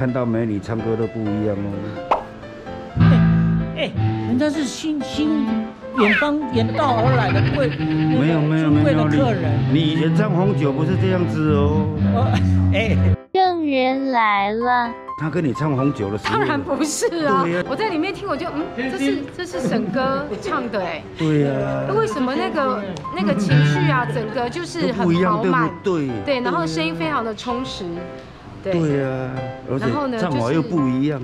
看到美女唱歌都不一样哦。哎，人家是新新远方远道而来的贵，没有没有没有，的客人。你以前唱红酒不是这样子哦。哎，证人来了。他跟你唱红酒的时候，当然不是啊！我在里面听，我就嗯，这是这是沈哥唱的哎。对呀。为什么那个那个情绪啊，整个就是很饱满，对对，然后声音非常的充实，对呀，而且唱法又不一样。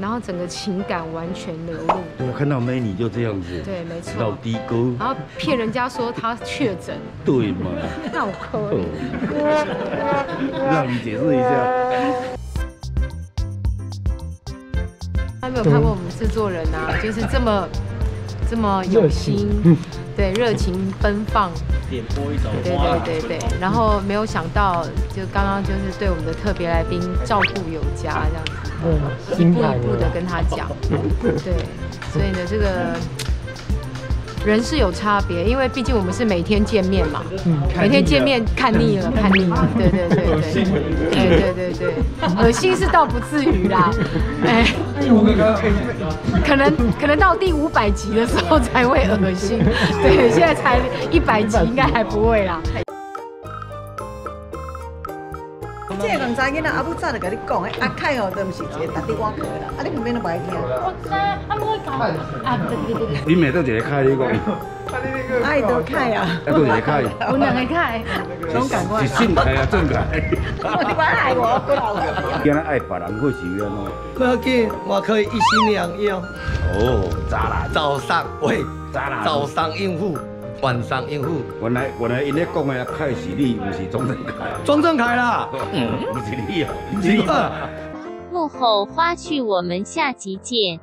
然后整个情感完全流露。对，看到美女就这样子。对，没错。老低沟。然后骗人家说他确诊。对嘛？那我可以。让你解释一下。他没有看过我们制作人啊，就是这么这么有心，对，热情奔放。点播一首。对对对对。然后没有想到，就刚刚就是对我们的特别来宾照顾有加这样子。一步一步的跟他讲，对，所以呢，这个人是有差别，因为毕竟我们是每天见面嘛，每天见面看腻了，看腻了，对对对对，对对对对，恶心是倒不至于啦，哎，可能可能到第五百集的时候才会恶心，对，现在才一百集，应该还不会啦。这个唔知囡仔阿母早就甲你讲诶，阿凯哦，都毋是一个打电话去啦，啊你后面都不爱听。我知，阿母讲，啊对对对对。你妹都一个凯你讲。爱都凯啊。爱都一个凯。有两个凯，总感官。是正凯啊，正凯。你不爱我，过来。今日爱别人会喜悦哦。不要紧，我可以一心两用。哦，咋啦。早上喂，咋啦。早上应付。晚上应付。原来原来因咧讲的凯是你，不是庄正凯。庄正凯啦，嗯，不是你啊，是你幕后花絮，我们下集见。